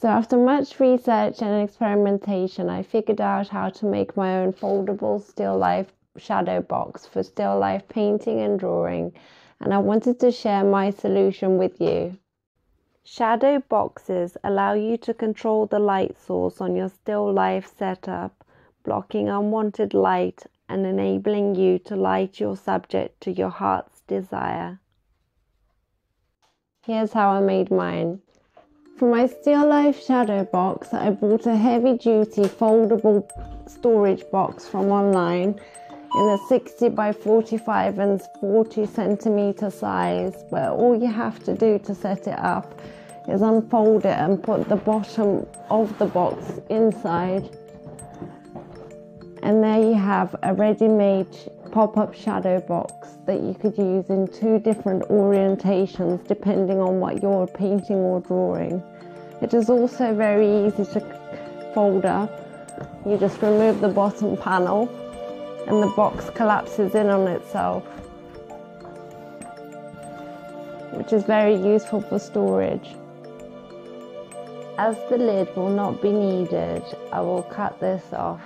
So, after much research and experimentation, I figured out how to make my own foldable still life shadow box for still life painting and drawing, and I wanted to share my solution with you. Shadow boxes allow you to control the light source on your still life setup, blocking unwanted light and enabling you to light your subject to your heart's desire. Here's how I made mine. For my Still Life Shadow box, I bought a heavy duty foldable storage box from online in a 60 by 45 and 40 centimeter size where all you have to do to set it up is unfold it and put the bottom of the box inside and there you have a ready-made pop-up shadow box that you could use in two different orientations depending on what you're painting or drawing. It is also very easy to fold up. You just remove the bottom panel and the box collapses in on itself, which is very useful for storage. As the lid will not be needed, I will cut this off.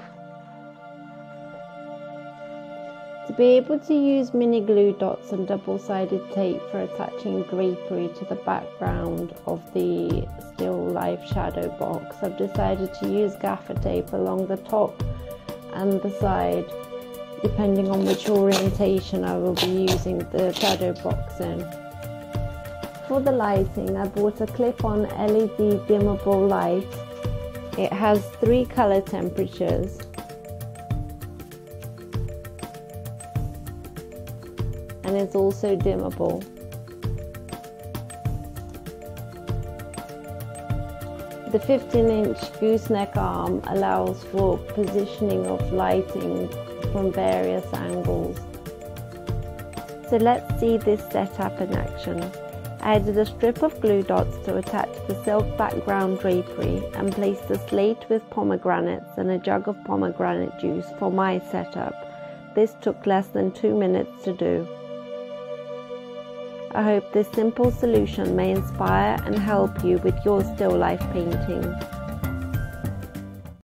To be able to use mini glue dots and double-sided tape for attaching drapery to the background of the still life shadow box, I've decided to use gaffer tape along the top and the side depending on which orientation I will be using the shadow box in. For the lighting I bought a clip-on LED dimmable light. It has three color temperatures and is also dimmable. The 15 inch gooseneck arm allows for positioning of lighting from various angles. So let's see this setup in action. I added a strip of glue dots to attach the silk background drapery and placed a slate with pomegranates and a jug of pomegranate juice for my setup. This took less than two minutes to do. I hope this simple solution may inspire and help you with your still life painting.